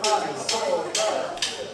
Body, soul, love.